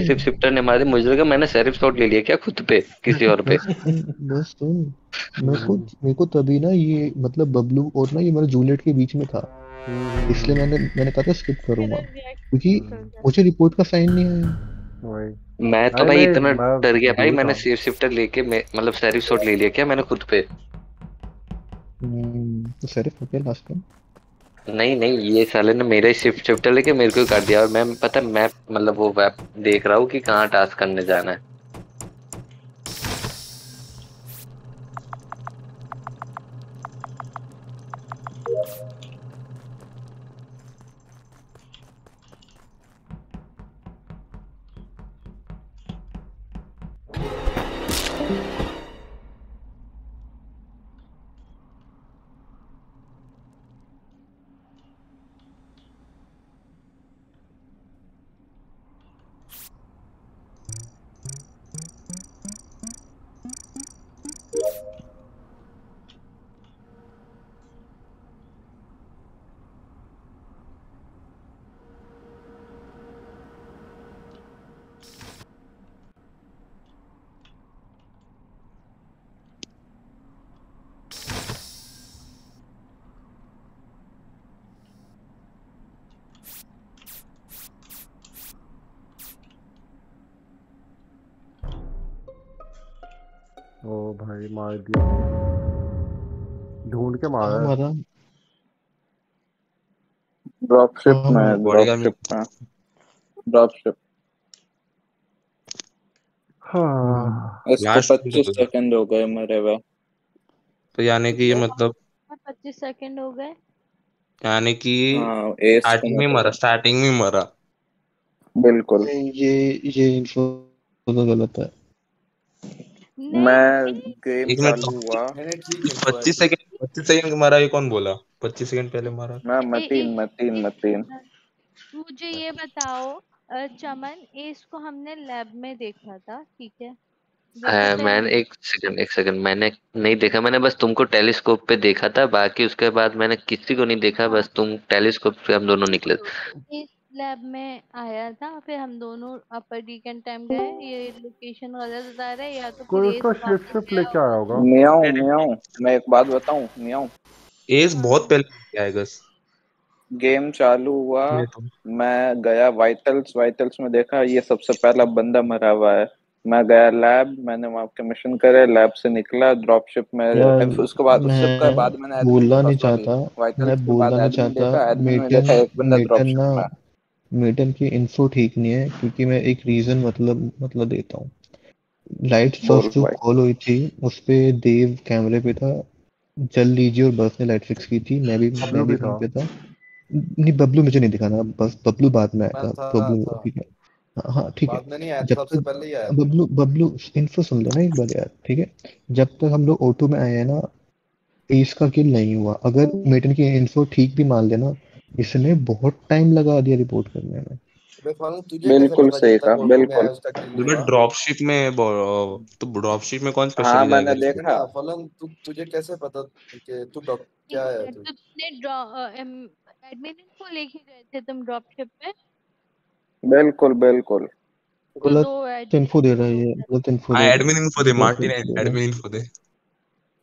सिर्फ़ शिफ्टर ने मारी मुझे लगा मैंने सेरिफ शॉट ले लिया क्या खुद पे किसी और पे? बस सुन मेरे को मेरे को तभी ना ये मतलब बबलू और ना ये मेरा जूलियट के बीच में था। इसलिए मैंने मैंने कहा था स्किप करूँगा। क्योंकि मुझे रिपोर्ट का साइन नहीं आया। मैं तो भाई इतना डर गया भाई मैंने सेफ़ शिफ्टर लेके मतलब सेरिफ शॉट ले लिया क्या मैंने खुद पे? हम्म, तो सेरिफ हो गया लास्ट टाइम नहीं नहीं, ये साले ने मेरा शिफ्ट शिफ्ट लेके मेरे को कर दिया। और मैं, पता मैं मतलब वो वेब देख रहा हूँ कि कहाँ टास्क करने जाना है। ओ भाई मार दिया। ढूंढ के मारा है। हमारा ड्रॉप शिप हाँ, में हाँ, ड्रॉप शिप में। ड्रॉप शिप हाँ। इसको Last पच्चीस सेकंड हो गए मरे हुए तो यानी कि ये मतलब पच्चीस सेकंड हो गए। यानी कि हाँ स्टार्टिंग में मरा स्टार्टिंग में मरा। बिल्कुल। ये ये इन्फो तो गलत है। मैं गेम एक मिनट हुआ। पच्चीस सेकंड पच्चीस सेकंड मरा ये कौन बोला? पच्चीस सेकंड पहले मारा। मैं मतीन मतीन मतीन। मुझे ये बताओ चमन इसको हमने लैब में देखा था ठीक है? है, देखा था मैंने एक सेकंड एक सेकंड मैंने नहीं देखा मैंने बस तुमको टेलीस्कोप पे देखा था बाकी उसके बाद मैंने किसी को नहीं देखा बस तुम टेलीस्कोप से हम दोनों निकले। इस लैब में आया था फिर हम दोनों अपर डीकन टाइम गए ये लोकेशन गलत बता रहा है या तो कोई उसका शिफ्ट शिफ्ट लेके आया होगा। मियाऊं मियाऊं मैं एक बात बताऊँ मियाऊं एस बहुत पहले आएगा गेम चालू हुआ तो मैं गया वाइटल्स वाइटल्स में देखा ये सबसे पहला बंदा मरा हुआ है। मैं गया लैब मैंने वहाँ के मिशन करे लैब से निकला ड्रॉप शिप में उसके बाद उससे मैं बाद मैंने बोलना नहीं चाहता। मैं बोलना नहीं चाहता। में एक बंदा ड्रॉप शिप में। मेटन की इन्फो ठीक नहीं है क्योंकि मैं एक रीजन मतलब मतलब देता हूँ। लाइट फ़र्स्ट जो कॉल हुई थी उस पे देव कैमरे पे था। जल लीजिए और बस ने लाइट फिक्स की थी। मैं भी मैं भी पे था। नहीं बबलू मुझे नहीं दिखाना बस बबलू बाद में आया था। बबलू ठीक है। हाँ हाँ ठीक है। बाद में नहीं आया था जब तक पहले ही आया था। बबलू बबलू इन्फो सुन लेना एक बार यार ठीक है। जब तक हम लोग ऑटो में आए हैं ना इसका किल नहीं हुआ। अगर मेटन की इन्फो ठीक भी मान लेना इसने बहुत टाइम लगा दिया रिपोर्ट करने में। बिल्कुल पता सही में बिल्कुल। आया उसका किल नहीं तुम्हें हुआ ड्रॉप शिप में तो ड्रॉप शिप में कौन हाँ स्पेशली मैंने देखा। फलन तू तुझे कैसे पता कि तू डॉक क्या आया तू? तो तुमने एडमिन को लेके गए थे तुम ड्रॉप शिप पे? बिल्कुल बिल्कुल। तो गलत दो इन्फो दे रहा है ये गलत इन्फो हाँ दे रहा एडमिन है इन्फो दे मार्टिन है। एडमिन इन्फो दे।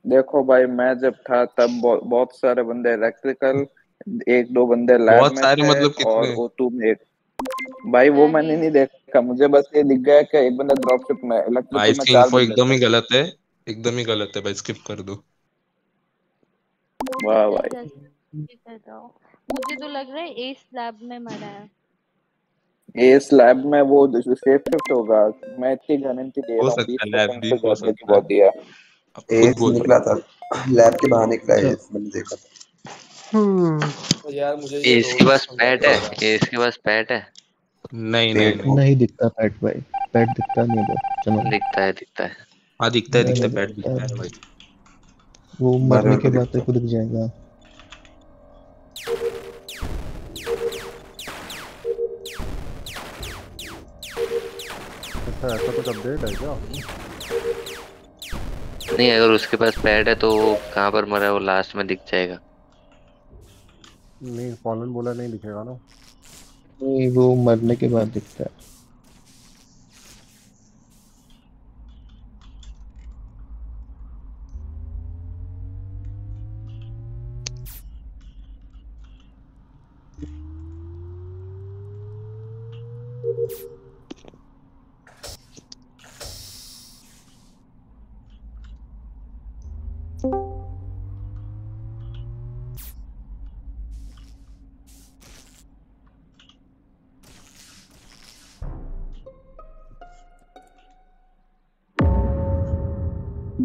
देखो भाई मैं जब था तब बहुत सारे बंदे इलेक्ट्रिकल एक दो बंदे लैब बहुत में सारे मतलब कितने? ओ टू में एक भाई वो मैंने नहीं देखा। मुझे बस ये दिख गया कि एक बंदा ड्रॉप शिप में भाई इलेक्ट्रिकल में इसकी इन्फो एकदम ही गलत है। एकदम ही गलत है भाई स्किप कर दो। वाह मुझे भाई मुझे तो लग रहा है एस लैब में मरा है। इस लैब में वो सेफ़ शिफ्ट होगा मैं इतनी गारंटी दे रहा हूँ लैब भी हो सकता है। बहुत दिया। एस निकला था। लैब के बाहर निकला है एस मैंने देखा था। तो यार मुझे ये एस के रोल पास पैट नहीं है रहा पास पैट है। नहीं नहीं नहीं। नहीं दिखता पैट भाई। पैट दिखता नहीं है दिखता है दिखता है। हाँ दिखता है दिखता है पैट दिखता है भाई। वो मरने के बाद तेरे को दिख जाएगा। अच्छा ऐसा कुछ अपडेट है क्या? नहीं अगर उसके पास पैट है तो कहाँ पर मरा है वो लास्ट में दिख जाएगा। नहीं फॉलन बोला नहीं दिखेगा ना। नहीं वो मरने के बाद दिखता है।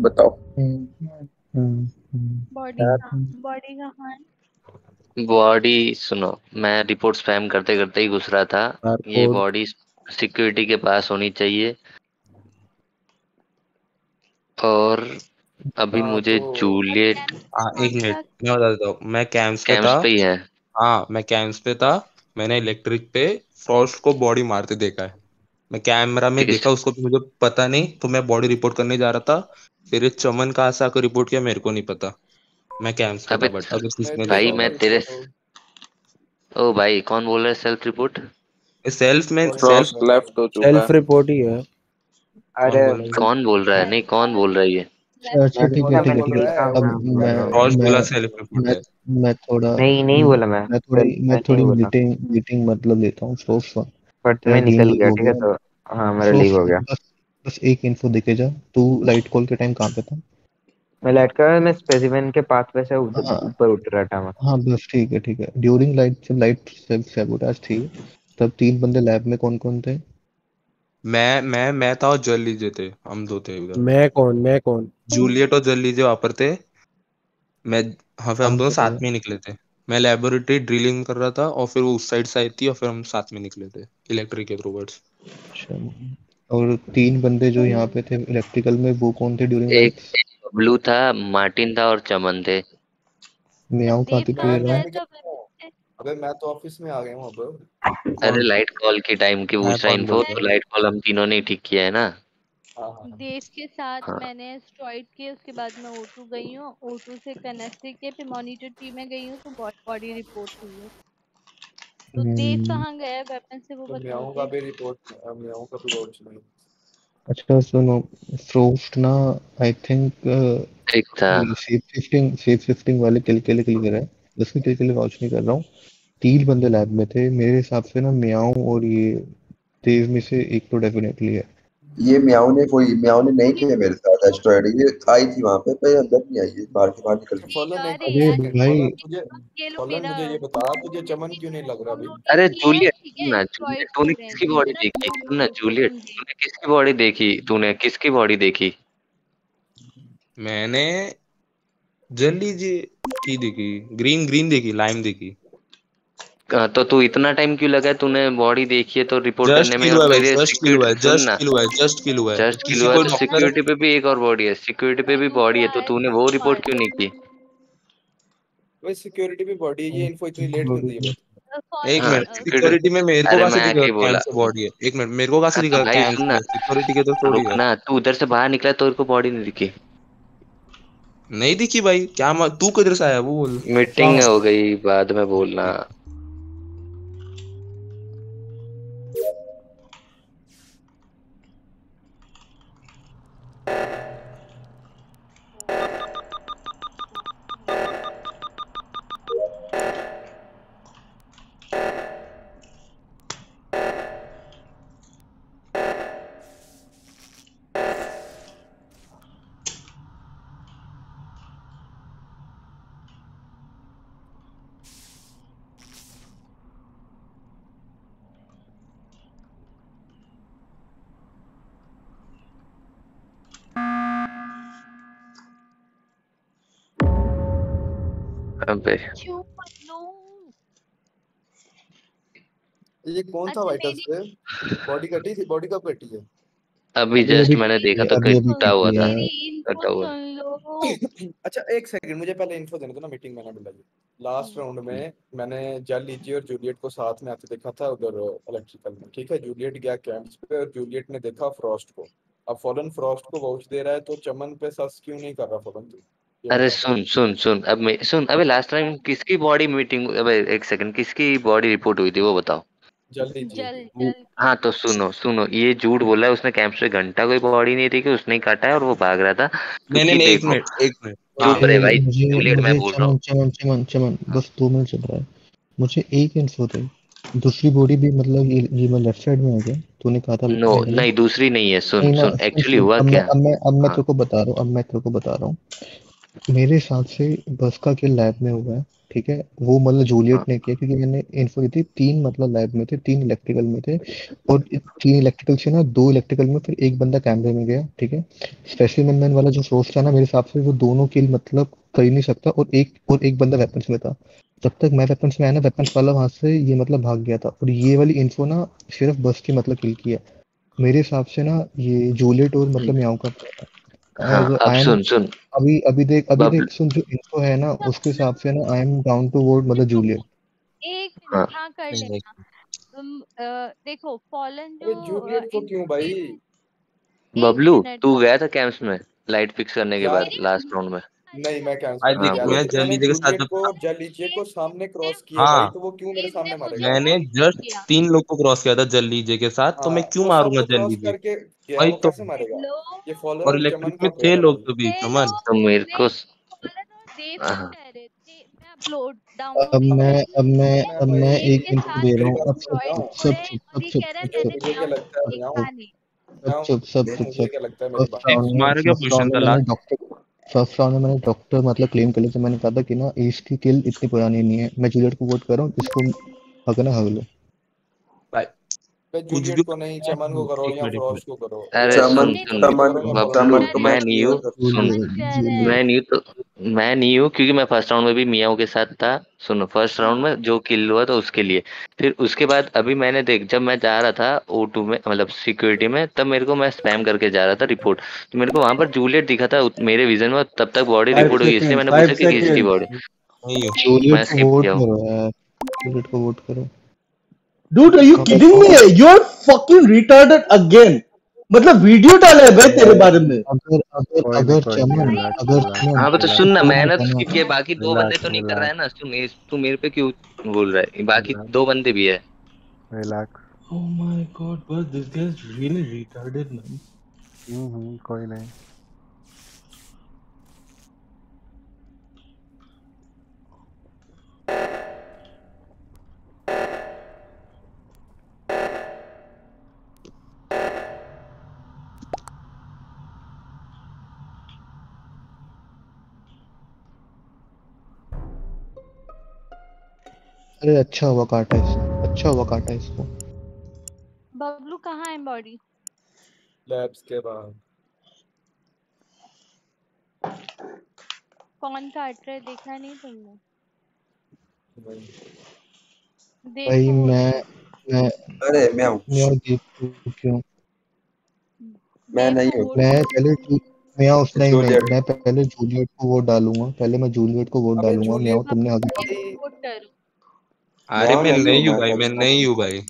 बताओ। बॉडी है? बॉडी सुनो मैं रिपोर्ट स्पैम करते करते ही घुस रहा था। ये बॉडी सिक्योरिटी के पास होनी चाहिए। और अभी हाँ, मुझे तो- जूलियट हाँ एक मिनट मैं बता देता हूँ। मैं कैंप्स पे था। पे ही है। हाँ मैं कैंप्स पे था। मैंने इलेक्ट्रिक पे फ्रॉस्ट को बॉडी मारते देखा है। मैं कैमरा में देखा उसको भी मुझे पता नहीं तो मैं बॉडी रिपोर्ट करने जा रहा था। फिर चमन कहाँ से आकर रिपोर्ट किया मेरे को नहीं पता। मैं कैंप्स पे अबे भाई मैं तेरे ओ भाई कौन बोल रहा है सेल्फ रिपोर्ट सेल्फ में सेल्फ लेफ़्ट हो चुका सेल्फ रिपोर्ट ही है। अरे कौन बोल रहा है? नहीं कौन बोल रहा है ये? अच्छा ठीक है ठीक है ठीक है अब मैं फ्रॉस्ट बोला सेल्फ रिपोर्ट मैं मैं थोड़ा नहीं नहीं बोला मैं। मैं थोड़ी मैं थोड़ी मीटिंग मीटिंग मतलब लेता हूँ वन बट मैं निकल गया ठीक है तो हाँ मेरा लीव हो गया। बस बस एक इन्फो देके जा। तू लाइट कॉल के टाइम कहाँ पे था? मैं लाइट का मैं स्पेसिफिन के पाथवे से ऊपर हाँ। उठ रहा था मैं। हाँ बस ठीक है ठीक है। ड्यूरिंग लाइट जब लाइट सेल्फ सैबोटाज थी तब तीन बंदे लैब में कौन कौन थे? मैं मैं मैं था और जल लीजिए थे। हम दो थे उधर मैं कौन मैं कौन? जूलियट और जल लीजिए वहाँ पर थे। मैं हाँ फिर हम हम दोनों साथ में ही निकले थे। मैं लेबोरेटरी ड्रिलिंग कर रहा था और फिर वो उस साइड से आई थी और फिर हम साथ में निकले थे इलेक्ट्रिक के थ्रू वर्ड्स अच्छा। और तीन बंदे जो यहाँ पे थे इलेक्ट्रिकल में वो कौन थे ड्यूरिंग एक ब्लू था मार्टिन था और चमन थे। रहा है तो अबे मैं तो ऑफ़िस में आ गया हूँ अब। अरे लाइट कॉल के टाइम की पूछ रहा इन्फो तो लाइट कॉल हम तीनों ने ठीक किया है ना? हाँ हाँ हाँ। देव के साथ हाँ। मैंने स्ट्रॉइड किए उसके बाद मैं O2 गई हूँ। O2 से कनेक्ट किए फिर मॉनिटर टीम में गई हूँ तो बॉडी रिपोर्ट हुई है। तो देव हम्म, कहाँ गया है? वेपन से वो तो बता मियाओं का भी रिपोर्ट मियाओं का भी नहीं अच्छा सुनो फ्रोस्ट ना आई थिंक ठीक था। सेफ़ शिफ्टिंग सेफ़ शिफ्टिंग वाले किल के लिए क्लियर है। उसके किल के लिए वॉच नहीं कर रहा हूँ। तीन बंदे लैब में थे। मेरे हिसाब से ना मियाओ और ये देव में से एक तो डेफिनेटली है। ये म्याऊ ने कोई म्याऊ ने नहीं किया मेरे साथ एस्ट्रॉयड ये आई थी वहाँ पे पर अंदर नहीं आई है बाहर के बाहर निकल गई। अरे भाई। मेरा मुझे ये बता तुझे चमन क्यों नहीं लग रहा अभी? अरे जूलियट ना जूलियट तूने किसकी बॉडी देखी? सुन ना जूलियट तूने किसकी बॉडी देखी? तूने किसकी बॉडी देखी? मैंने जल लीजिए की देखी ग्रीन ग्रीन देखी लाइम देखी। तो तू इतना टाइम क्यों लगा है? तूने बॉडी देखी है तो रिपोर्ट करने में और है जस्ट किल हुआ है सिक्योरिटी जस्ट किल हुआ है जस्ट किल हुआ है। जस्ट किल हुआ है तो सिक्योरिटी पे भी एक और बॉडी है सिक्योरिटी पे भी बॉडी है तो तूने वो रिपोर्ट क्यों नहीं की? भाई सिक्योरिटी भी बॉडी है ये इन्फो इतनी लेट मिलती है। एक हाँ मिनट सिक्योरिटी सिक्योरिटी में मेरे को अरे कहाँ से मैं दिखा कैंप से बॉडी है? एक मिनट मेरे को कहाँ से हाँ तो दिखा ना से सिक्योरिटी के तो थोड़ी है। ना तू उधर से बाहर निकला तो तेरे को बॉडी नहीं दिखी। नहीं दिखी भाई क्या तू किधर से आया वो बोल। मीटिंग हो गई बाद में बोलना। क्यों ये कौन वाइटल्स मेरी पे? बॉडी कटी थी? बॉडी कब कटी है? अभी अभी जस्ट मैंने देखा तो कटा हुआ था कटा हुआ। अच्छा एक सेकंड मुझे पहले इन्फो देने दो ना मीटिंग मैंने बुलाई लास्ट राउंड में मैंने जल लीजी और जूलियट को साथ में आते देखा था उधर इलेक्ट्रिकल में ठीक है? जूलियट गया कैंप्स पे और जूलियट ने देखा फ्रॉस्ट को। अब फॉलन फ्रॉस्ट को वॉच दे रहा है तो चमन पे सस क्यों नहीं कर रहा फॉलन तू? अरे सुन सुन सुन। अब मैं सुन अबे लास्ट टाइम किसकी बॉडी मीटिंग अबे एक सेकंड किसकी बॉडी रिपोर्ट हुई थी वो बताओ? जल लीजिए जल वो- जल हाँ तो सुनो सुनो ये झूठ बोला है उसने कैंप से घंटा कोई बॉडी नहीं देखी उसने काटा है और वो भाग रहा था। नहीं नहीं एक मिनट एक मिनट हाँ चुप रहे भाई मुझे जूलियट मैं बोल रहा चमन हूँ। चमन चमन चमन बस दो मिनट चल रहा है। मुझे एक दे दूसरी बॉडी भी मतलब ये ये मैं लेफ़्ट साइड में आ गया तूने कहा था नो नहीं दूसरी नहीं है सुन सुन एक्चुअली हुआ क्या? अब मैं अब मैं हाँ। तेरे को बता रहा हूँ अब मैं तेरे को बता रहा हूँ। मेरे हिसाब से बस का किल लैब में हुआ है ठीक है? वो मतलब हाँ। जूलियट ने किया क्योंकि मैंने इन्फो दी थी तीन मतलब लैब में थे तीन इलेक्ट्रिकल में थे और तीन इलेक्ट्रिकल से ना दो इलेक्ट्रिकल में फिर एक बंदा कैमरे में गया ठीक है? स्पेशली मैन वाला जो सोर्स था ना मेरे हिसाब से वो दोनों किल मतलब कर ही नहीं सकता और एक और एक बंदा वेपन्स में था। जब तक मैं वेपन्स में आया ना वेपन्स वाला वहाँ से ये मतलब भाग गया था और ये वाली इन्फो ना सिर्फ़ बस की मतलब किल की है। मेरे हिसाब से ना ये जूलियट और मतलब म्याऊ का हाँ अब सुन सुन। अभी अभी देख अभी देख सुन जो इनको है ना उसके हिसाब से ना I am down to vote मतलब जूलियट एक हाँ मिनट हाँ। कर लेना। तुम देखो फॉलन जो जूलियट को क्यों भाई? बबलू तू गया था कैंप्स में लाइट फिक्स करने के बाद लास्ट राउंड में। नहीं मैं भाई में नहीं देख हाँ। मैं लेकिन जल मैंने लीजे के साथ को था जल लीजिए को सामने क्रॉस किया हाँ। भाई तो वो क्यों मेरे सामने मारेगा? मैंने जस्ट तीन लोग को क्रॉस किया था जल लीजे के साथ तो हाँ मैं क्यों वो मारूँगा सबको जल क्रॉस लीजे करके गया भाई वो तो कैसे मारेगा? लो ये फॉलन और और इलेक्ट्रिक चमन में का थे प्लान है लोग भाई तो भी हेलो चमन तो मेरे को फॉलन और देव हाँ। क्यों कह रहे थे मैं अपलोड अब डाउनलोडिंग मैं कर अब मैं मैं अब मैं भाई देव एक के इन्फो साथ दे रहा मेरी हूँ। बात अब सब एंड्रॉइड चुप फोड़े सब और चुप ये सब कह रहा है चुप देख सब मैंने मुझे क्या म्याऊ लगता है देखा नहीं। सब म्याऊं चुप सब देख चुप मुझे सब क्या लगता है मेरी फ़र्स्ट बात राउंड में तुम्हारा क्या फ़र्स्ट पोजीशन राउंड में था मैंने लास्ट डॉक्टर फ़र्स्ट राउंड में मैंने डॉक्टर मतलब क्लेम कर लिया तो मैंने कहा था कि ना इसकी किल इतनी पुरानी नहीं है। मैं जूलियट को वोट कर रहा हूँ, इसको हक ना हक लो। जूलियट को नहीं चमन को करो या मिनट एक मिनट। फ्रॉस्ट को करो। अरे चमन मैं चमन चमन को नहीं हूँ। है। मैं नहीं तो मैं नहीं हूँ क्योंकि मैं फ़र्स्ट राउंड में भी मियाओ के साथ था। सुनो फ़र्स्ट राउंड में जो किल हुआ तो उसके लिए। फिर उसके बाद अभी मैंने देख जब मैं जा रहा था ओ टू में मतलब सिक्योरिटी में तब मेरे को मैं स्पैम करके जा रहा था रिपोर्ट तो मेरे को वहाँ पर जूलियट दिखा था मेरे विजन में तब तक बॉडी रिपोर्ट हुई इसलिए मैंने पूछा कि किसकी बॉडी जूलियट को वोट करो जूलियट को वोट करो। Dude are you kidding me you're fucking retarded again. मतलब वीडियो डाला है भाई तेरे बारे में। अगर अगर अगर चमन अगर हाँ तो सुन ना एक मैंने तो स्किप किया बाकी दो बंदे तो नहीं कर रहा है ना सुन ये- तू मेरे पे क्यों बोल रहा है? बाकी दो बंदे भी है। Relax oh my god but this guy is really retarded man हम्म हम्म, कोई नहीं। अरे अच्छा हुआ काटा इसको अच्छा हुआ काटा इसको बबलू कहाँ है बॉडी? लैब्स के बाद कौन काट रहा है देखा नहीं तुमने? भाई मैं वोट मैं अरे म्याऊ मैं देख क्यों? मैं नहीं देखो हूँ। मैं पहले मैं उस नहीं नहीं मैं पहले जूलियट को वोट डालूँगा। पहले मैं जूलियट को वोट डालूँगा। जूलियट तुमने हक वोट करो अरे मैं नहीं हूँ भाई मैं नहीं हूँ भाई।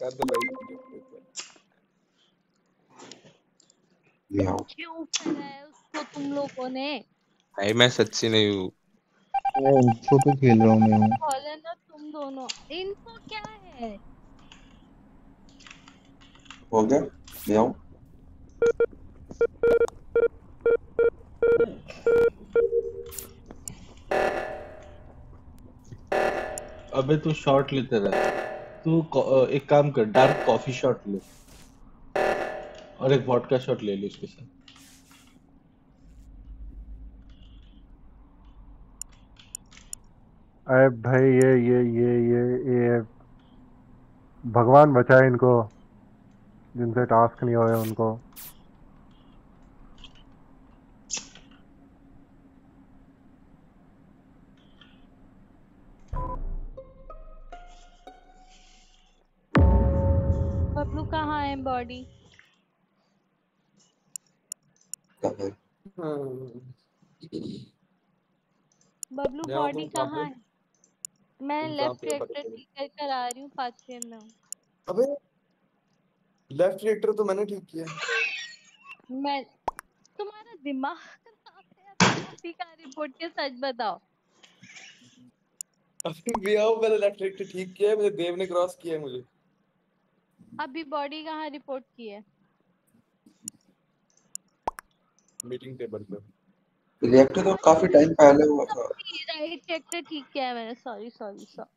कर दो भाई। क्यों है उसको तुम लोगों ने। भाई मैं सच्ची नहीं हूँ। मैं इन्फो पे खेल रहा हूँ मैं। फॉलन और तुम दोनों। इनको क्या है? हो गया म्याऊ अबे तू शॉट लेते रह। तू एक काम कर डार्क कॉफ़ी शॉट ले। और एक वॉडका शॉट ले ले उसके साथ। अरे भाई, ये ये ये ये ये भगवान बचाए इनको, जिनसे टास्क नहीं हुए उनको। बबलू कहाँ है बॉडी बबलू बॉडी कहाँ है? मैं लेफ़्ट रिएक्टर ठीक कर कर आ रही हूँ पाँच फेम में हूँ। अबे लेफ़्ट रिएक्टर तो मैंने ठीक किया। मैं तुम्हारा दिमाग खराब है अभी का रिपोर्ट के सच बताओ। अबे म्याऊ मैंने लेफ़्ट रिएक्टर ठीक किया है मुझे देव ने क्रॉस किया है मुझे। अभी बॉडी कहाँ रिपोर्ट की है? मीटिंग टेबल पे। रिएक्टर तो काफ़ी टाइम पहले हुआ था। राइट रिएक्टर ठीक किया है मैंने सॉरी सॉरी सॉरी।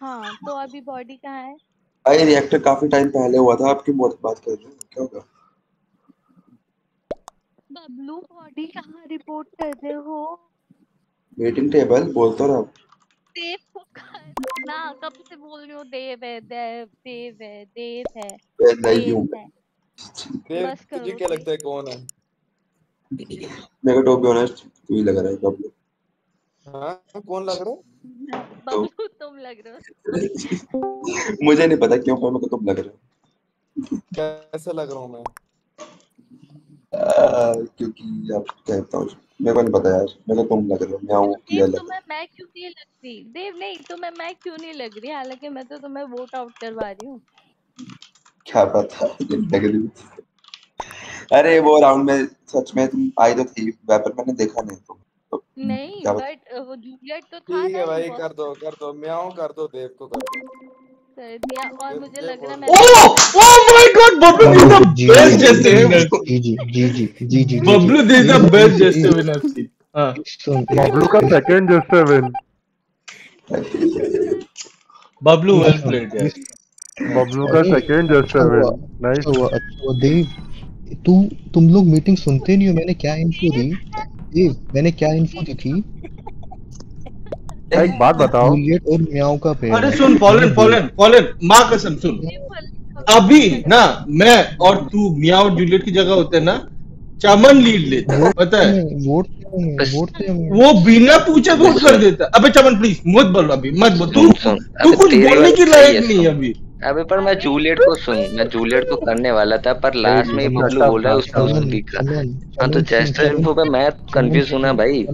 हाँ तो अभी बॉडी कहाँ है? भाई रिएक्टर काफ़ी टाइम पहले हुआ था आपकी बहुत बात कर रहे हो क्या होगा? बबलू बॉडी कहाँ रिपोर्ट कर रहे हो? मीटिंग टेबल बोलता रहा। ना कब से बोल रही हो देव है देव देव है देव है देव है देव तुझे क्या लगता है कौन है? मेरे को टू बी ऑनेस्ट तू ही लग रहा है बबलू हाँ कौन लग रहा है? बबलू तुम लग रहे हो। मुझे नहीं पता क्यों पर मेरे को तुम लग रहे हो। कैसे लग रहा हूँ मैं? क्योंकि अब कहता हूँ मेरे को नहीं पता यार मेरे को तुम लग रहे हो मैं हूँ किया देव लग तुम्हें मैं क्यों नहीं लगती? देव नहीं तुम्हें मैं क्यों नहीं लग रही? हालाँकि मैं तो तुम्हें वोट आउट करवा रही हूँ। क्या पता ये लग रही अरे वो राउंड में सच में तुम आई तो थी वेपर मैंने देखा नहीं तुम तो नहीं बट वो जूलियट तो था ठीक है भाई कर दो कर दो म्याऊं कर दो देव को कर दो। कर दिया और मुझे देव लग रहा बोल मैं Oh, oh my God, Bablu is the जी जी. जी जी जी जी जी जी जी Bablu जी is the एक best एक jester in FC. हाँ। बबलू का second jester win Bablu well played यार। बबलू का सेकंड अच्छा हुआ। विन नाइस अच्छा हुआ अच्छा देव तू तुम लोग मीटिंग सुनते नहीं हो? मैंने क्या इन्फो दी? देव मैंने क्या इन्फो दी थी एक बात बताओ। जूलियट और म्याओ का पेड़ अरे सुन बोला फॉलन फॉलन माँ कसम सुन। अभी ना मैं और तू मियाँ और जूलियट की जगह होते ना चमन लीड लेता पता है? वोट वोट वो बिना पूछे वोट कर देता अबे चमन प्लीज़ मत बोल अभी मत बोल। तू तू कुछ बोलने की लायक नहीं है अभी। अबे पर मैं जूलियट को सुन मैं जूलियट को करने वाला था पर लास्ट में बबलू बोल रहा है उसको चमन दिखा चमन हाँ तो चमन इन्फो पे मैं कंफ्यूज हूँ ना भाई।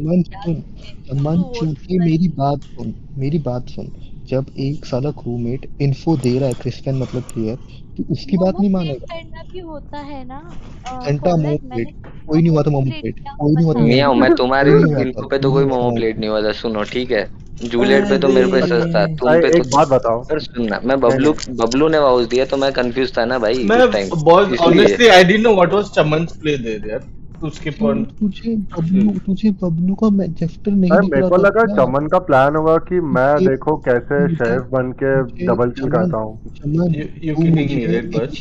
चमन वोट चूँकि मेरी बात सुन मेरी बात सुन। जब एक साला क्रूमेट इन्फो दे रहा है क्रिस्टियन मतलब क्लियर तो उसकी बात नहीं मानेगा। करना भी होता है ना? घंटा मोमो प्लेट कोई नहीं हुआ था मोमो प्लेट कोई नहीं हुआ था बताया मैं तुम्हारी इन्फो पे तो कोई मोमो प्लेट नहीं हुआ था सुनो ठीक है? जूलियट पे तो मेरे पे सस्ता तुम पे तो एक बात बताओ। पर सुनना मैं बबलू बबलू ने वाउस दिया तो मैं कंफ्यूज था ना भाई मैं honestly I didn't know what was चमन्स play there यार। उसके तुझे बबलू तुझे बबलू का जेस्टर नहीं दिख मेरे को लगा चमन का प्लान होगा कि मैं देखो कैसे शेफ बन के डबल किल करता हूँ। चमन यू कैन बस